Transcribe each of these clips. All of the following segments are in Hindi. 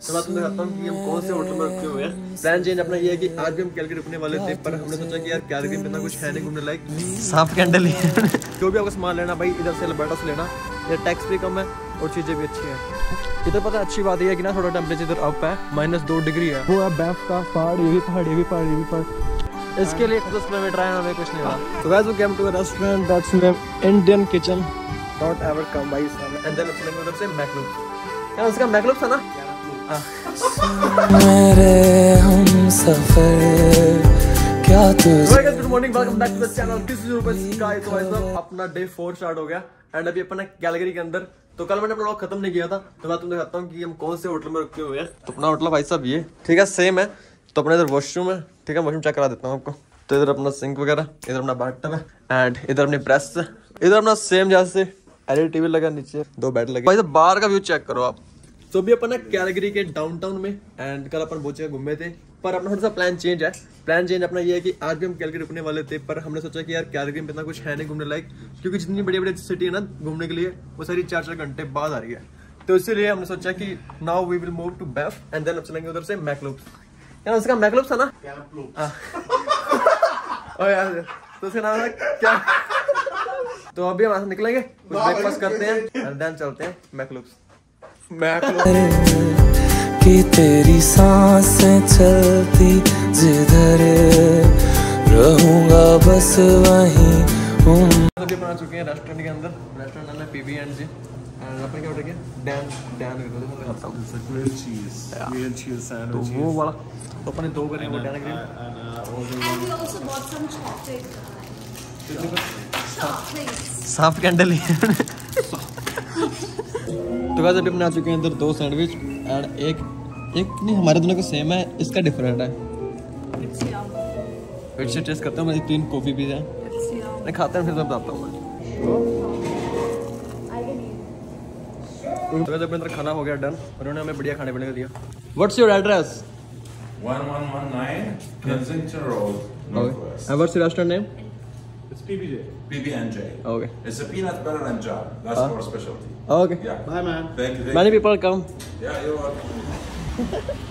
तो मैं तुम्हें दिखाता हूँ कि हम कौन से होटल में रुके हुए हैं। प्लान चेंज अपना ये है कि आज भी हम कैलकट रुकने वाले थे पर हमने सोचा कि यार कैलकट में इतना कुछ है नहीं घूमने लायक। साफ़ कैंडल ही। जो भी आपको सामान लेना भाई इधर से अलबर्टा से लेना। ये टैक्स भी कम है और चीज़ें भी अच्छी हैं। इधर पता अच्छी बात है कि ना थोड़ा टेम्परेचर इधर अप है माइनस दो डिग्री है। वो है बैफ का पहाड़ ये भी पहाड़ ये भी पहाड़ ये भी पहाड़। इसके लिए दस किलोमीटर आए हमें कुछ नहीं हुआ। तो we came to restaurant that's name Indian kitchen don't ever come by and then उधर से उसका मैकलुप था ना? मेरे हम सफ़र क्या good morning welcome back to the channel किस रूप स्काई तो भाई साहब अपना डे 4 स्टार्ट हो गया। एंड अभी अपन गैलरी के अंदर। तो कल मैंने अपना खत्म नहीं किया था। तो मैं तुम्हें दिखाता हूँ कि हम कौन से होटल में रुके हुए हैं? तो अपना होटल भाई साहब ये। ठीक है सेम है। तो अपना इधर वॉशरूम है। ठीक है वॉशरूम चेक करा देता हूँ आपको। तो इधर अपना सिंक वगैरह इधर अपना बाथटब है। एंड इधर अपनी प्रेस है। इधर अपना सेम जैसे। एलईडी टीवी लगा नीचे। दो बेड लगे। भाई साहब बाहर का व्यू चेक करो आप। तो अभी अपन कैलगरी के डाउनटाउन में एंड कल अपन बहुत जगह घूमे थे पर अपना थोड़ा सा प्लान चेंज है। प्लान चेंज अपना ये है कि आज भी हम कैलगरी रुकने वाले थे पर हमने सोचा कि यार कैलगरी में इतना कुछ है नहीं घूमने लायक क्योंकि जितनी बड़ी बड़ी सिटी है ना घूमने के लिए वो सारी चार चार घंटे बाद आ रही है। तो इसीलिए हमने सोचा कि now we will move to BAIF and then अब चलेंगे उधर से मैकलूप यार उसका मैकलूप था ना? हाँ। यार तो उसका नाम था क्या? तो अभी हम निकलेंगे कुछ ब्रेकफास्ट करते हैं एंड देन चलते हैं मैकलूप मैकलूप कि तेरी साँसें चलती जिधर रहूँगा बस वहीं उन तो अभी बना चुके हैं रेस्टोरेंट के अंदर। रेस्टोरेंट नाम है पीबी एंड जी अपन क्या ऑर्डर किया? Dan dan cheese. तो वो वाला। तो अपन दो करे वो dan grill And uh, order तो गाइस अभी अपने आ चुके हैं इधर दो सैंडविच एंड एक एक नहीं हमारे दोनों का सेम है इसका डिफरेंट है। फिर से टेस्ट करता हूँ मेरी तीन कॉफ़ी भी है। मैं खाता हूँ फिर मैं। बताता हूँ. तो गाइस अपने अंदर खाना हो गया डन उन्होंने हमें बढ़िया खाने पीने का दिया what's your address 1119 Kensington Road, Northwest. And what's your restaurant name it's PBJ. PB&J. Okay It's a peanut butter and jam. That's our specialty. Okay Yeah. Bye, man. Thank you. Thank many you. People come Yeah, you're welcome.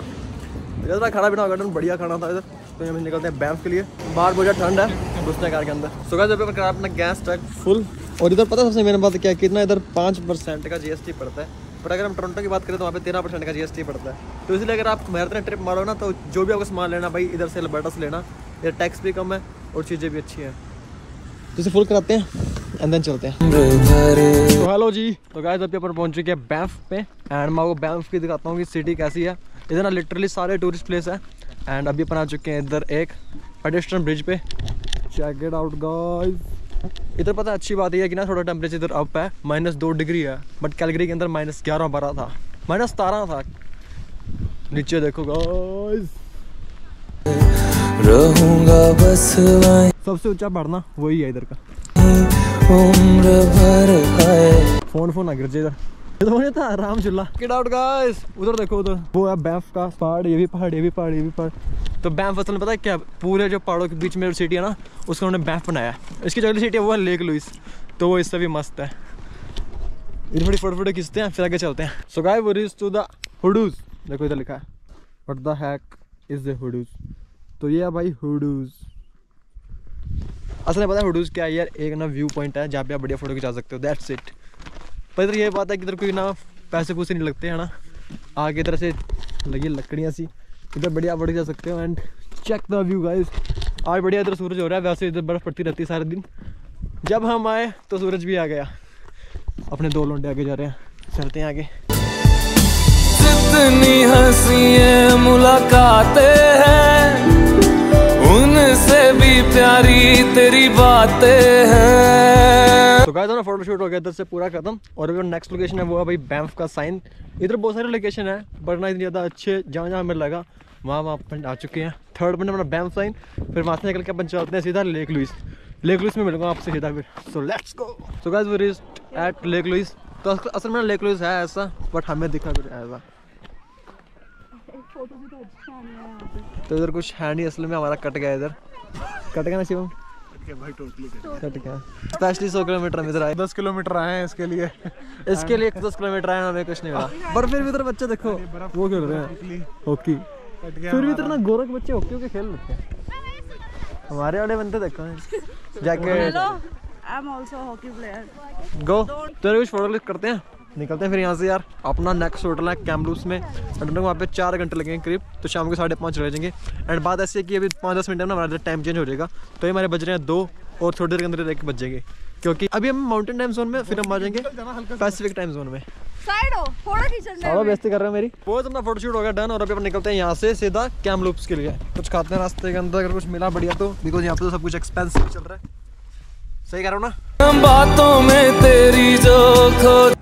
इधर खाना पीना होगा बढ़िया खाना था इधर तो हम निकलते हैं बैंफ के लिए बाहर बहुत ठंड है घुसने कार के अंदर सो जब करा अपना गैस टैग फुल और इधर पता सबसे मेन बात क्या है कितना इधर पाँच परसेंट का जीएसटी पड़ता है बट अगर हम टोरंटो की बात करें तो वहाँ पे तेरह परसेंट का जीएसटी पड़ता है तो इसलिए अगर आप मैराथन ट्रिप मारो ना तो जो भी आपको सामान लेना भाई इधर से अलबर्टा से लेना इधर टैक्स भी कम है और चीज़ें भी अच्छी हैं इसे फुल कराते हैं एंड देन चलते हैं। तो हेलो जी तो गाइस अभी अपन पहुँच चुके हैं बैंफ पे एंड मैं आपको बैंफ की दिखाता हूँ कि सिटी कैसी है। इधर ना लिटरली सारे टूरिस्ट प्लेस है एंड अभी अपन आ चुके हैं इधर एक पेडेस्ट्रन ब्रिज पे। चेक इट आउट गाइस इधर पता अच्छी बात यह है कि ना थोड़ा टेम्परेचर इधर अप है माइनस दो डिग्री है बट कैलगरी के अंदर माइनस ग्यारह बारह था माइनस सतारह था। नीचे देखो गाइस रहूँगा बस वहीं। सबसे ऊँचा पहाड़ वही है इधर का। उम्र भर है। फ़ोन फ़ोन ना गिर जाए इधर। ये तो था राम चुल्ला। गेट आउट गाइस उधर देखो उधर। वो है बैंफ का पहाड़ ये भी पहाड़ ये भी पहाड़ ये भी पहाड़। तो बैंफ असल में पता है क्या पूरे जो पहाड़ों के बीच में सिटी है ना उसका उन्होंने बैंफ बनाया है। इसकी जो अगली सिटी है वो है लेक लुइस तो वो इससे भी मस्त है। इधर थोड़ी फ़ोटो फ़ोटो खींचते हैं फिर आगे चलते हैं। सो गाय वो रीज टू द हुडूज देखो इधर लिखा है। What the heck is the hoodoos तो ये है भाई हुडूज। असल में पता है हुडूज क्या है? यार, एक ना व्यू पॉइंट है जहाँ पे आप बढ़िया फ़ोटो खिंचा सकते हो। दैट्स इट पर इधर ये बात है कि इधर कोई ना पैसे पूसे नहीं लगते, है ना? आगे इधर से लगी लकड़ियाँ सी। इधर बढ़िया फ़ोटो खिंचा सकते हो and check the view guys आज बढ़िया इधर सूरज हो रहा है, वैसे इधर बर्फ़ पड़ती रहती है सारे दिन। जब हम आए तो सूरज भी आ गया। अपने दो लोंडे आगे जा रहे हैं। चलते हैं आगे। जितनी हँसी मुलाकातें हैं। प्यारी तेरी बातें हैं। तो गाइस ना फ़ोटो शूट हो गया इधर से पूरा खत्म। और अभी नेक्स्ट लोकेशन है वो है भाई बैंफ का साइन इधर बहुत सारे लोकेशन है बट ना इतनी ज़्यादा अच्छे जहाँ जहाँ हमें लगा वहाँ वहाँ अपन आ चुके हैं। थर्ड बने अपना बैंफ साइन फिर वहाँ से निकल के अपन चलते हैं सीधा लेक लुइस लेक लुइस में मिलूँगा आपसे सीधा फिर। So let's go so guys we reach at Lake Louise तो असल- असल में लेक लुइस है ऐसा बट हमें दिखा कुछ ऐसा। तो इधर कुछ है नहीं असल में हमारा कट गया इधर। कट गया ना शिवम. कट गया स्पेशली सौ किलोमीटर में इधर आए। दस किलोमीटर आए हैं इसके लिए। इसके लिए दस किलोमीटर आए हमें कुछ नहीं मिला। पर फिर भी इधर बच्चे देखो वो खेल रहे हैं। हॉकी। फिर भी इतना गोरख बच्चे हॉकी के खेल रहे हैं। हमारे वाले बनते देखो। Jacket. Hello, I'm also a hockey player. गो तेरे कुछ फ़ोटो क्लिक करते हैं? निकलते हैं फिर यहाँ से यार अपना नेक्स्ट होटल है कैमलूस में। एंड वहाँ पे चार घंटे लगेंगे करीब तो शाम को साढ़े पाँच चले जाएँगे। एंड बात ऐसी है कि अभी पाँच दस मिनट में हमारा टाइम चेंज हो जाएगा। तो ये हमारे बज रहे हैं दो और थोड़ी देर के अंदर एक बज जाएँगे। क्योंकि अभी हम माउंटेन टाइम जोन में फिर हम आ जाएँगे पैसिफिक टाइम जोन में। हो, बेइज्जती कर रहे हैं मेरी? बहुत अपना फ़ोटो शूट हो गया डन और अभी अपन निकलते हैं यहाँ से सीधा कैम लूप्स के लिए। कुछ खाते हैं रास्ते के अंदर अगर कुछ मिला बढ़िया तो। बिकॉज़ यहाँ पे तो सब कुछ एक्सपेंसिव चल रहा है। सही कह रहा हूँ ना? बातों में तेरी जो खो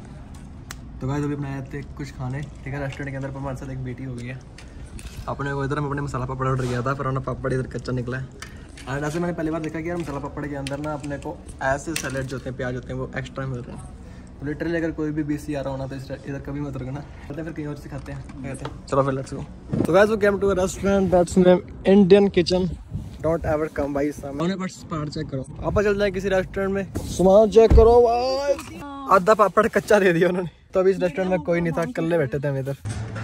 तो गाइस अभी अपने आए थे कुछ खाने। ठीक है रेस्टोरेंट के अंदर पर हमारे साथ एक बेटी हो गई है। अपने को इधर हम अपने मसाला पापड़ ऑर्डर किया था पर उन्होंने पापड़ इधर कच्चा निकला है। एंड ऐसे मैंने पहली बार देखा कि यार मसाला पापड़ के अंदर ना अपने को ऐसे सैलेड जो होते हैं प्याज होते हैं वो एक्स्ट्रा मिल रहे हैं। तो लिटरली अगर कोई भी बीसी आ रहा होना तो इधर कभी मत रुकना चलते फिर कहीं और से खाते हैं। कहते हैं चलो फिर लेट्स गो तो guys we came to a restaurant that's name Indian kitchen don't ever come भाई सामने पापड़ चेक करो। आप चल जाए किसी रेस्टोरेंट में? सामान चेक करो आधा पापड़ कच्चा दे दिया उन्होंने। तो अभी इस रेस्टोरेंट में कोई नहीं था कल्ले बैठे थे हम इधर।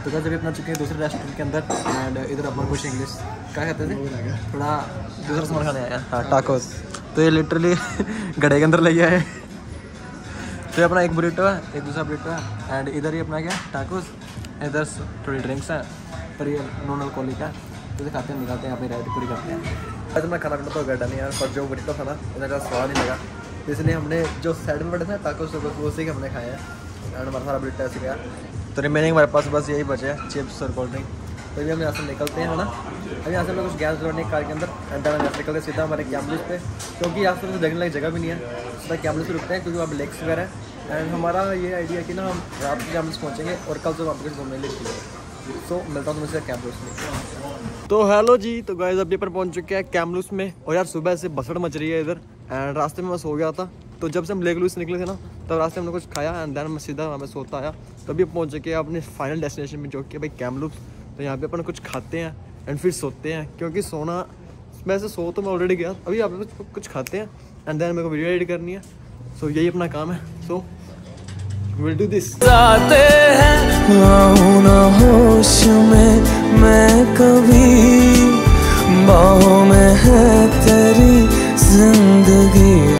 तो कैसे अभी अपना चुके हैं दूसरे रेस्टोरेंट के अंदर एंड इधर अपन कुछ इंग्लिश क्या कहते थे थोड़ा दूसरा सामान खाने आया। हाँ टाकोस तो ये लिटरली गड़े के अंदर ले गया है। तो ये अपना एक बुरीटो है एक दूसरा बुरीटो है एंड इधर ही अपना क्या? टाकोस इधर थोड़ी ड्रिंक्स हैं पर ये नॉन अल्कोहलिक है। तो खाते हैं निकालते हैं अपनी राइड पूरी करते हैं। आज मैं खाना पीना तो गड्ढा नहीं यार पर जो बुरीटो था ना इधर का स्वाद नहीं लगा। इसलिए हमने जो साइड में बैठे थे टाकोस वो उसी के हमने खाए हैं। एंड हमारा सारा बुरीटो ऐसे गया। तो रिमेनिंग हमारे पास बस यही बचे हैं चिप्स और कोल्ड ड्रिंक तो अभी हम यहाँ से निकलते हैं, है ना? अभी यहाँ से हम कुछ गैस जोड़ने कार के अंदर एंड हम यहाँ से निकलते हैं, सीधा हमारे कैमलूस पे। क्योंकि यहाँ से तो देखने लायक जगह भी नहीं है। सीधा कैमलूस पे रुकते हैं, क्योंकि वहाँ लेक्स वगैरह है। एंड हमारा ये आइडिया कि ना हम रात को कैमलूस पहुँचेंगे और कल से वहाँ पे घूमने लिए सो मिलता हूँ तुमसे कैमलूस में तो हेलो जी तो गाइस अभी पर पहुँच चुके हैं कैमलूस में। और यार, सुबह से बसड़ मच रही है इधर। एंड रास्ते में बस हो गया था। तो जब से हम लेक से निकले थे ना, तब रास्ते हमने कुछ खाया एंड देन मैं सीधा हमें सोता आया। तभी पहुँच चुके अपने फाइनल डेस्टिनेशन में, जो कि भाई कैमलू तो यहाँ पे अपन कुछ खाते हैं एंड फिर सोते हैं, क्योंकि सोना, मैं से सो तो मैं ऑलरेडी गया। अभी आप कुछ खाते हैं एंड देन मेरे को वीडियो एडिट करनी है। सो यही अपना काम है। सो विल डू दिस होश में, मैं कभी बाहों में है तेरी ज़िंदगी।